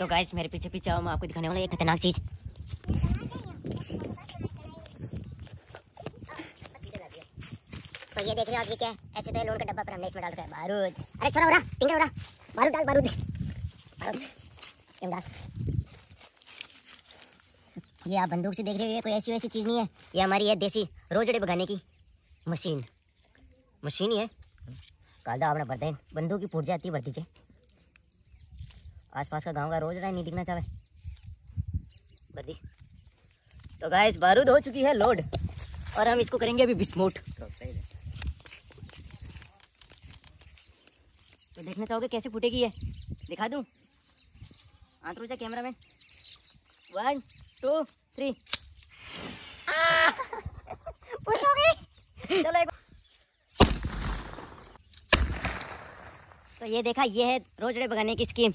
तो गाइस मेरे पीछे पीछे आओ, मैं आपको दिखाने वाला एक खतरनाक चीज़। तो ये देख रहे हो आप, ये क्या है? ऐसे तो लोड का डब्बा पर हमने इसमें डाल रखा है बारूद। अरे, छोड़ा, उड़ा पिंगला उड़ा। बारूद डाल, बारूद। बारूद। ये डाल ये आप बंदूक से देख रहे हो, ये कोई ऐसी वैसी चीज़ नहीं है। ये हमारी है देसी रोजड़े भगाने की मशीन। मशीन ही है। कालदा आपने पड़ते बंदूक की फूट जाती है भरती से आसपास का गाँव का रोज रहा नहीं दिखना चाहे। वर्दी तो गाइस बारूद हो चुकी है लोड और हम इसको करेंगे अभी विस्फोट। तो देखना चाहोगे कैसे फूटेगी ये? दिखा दूँ? हाँ तो camera man one two three push हो गई। चलो एक तो ये देखा, ये है रोजड़े भगाने की स्कीम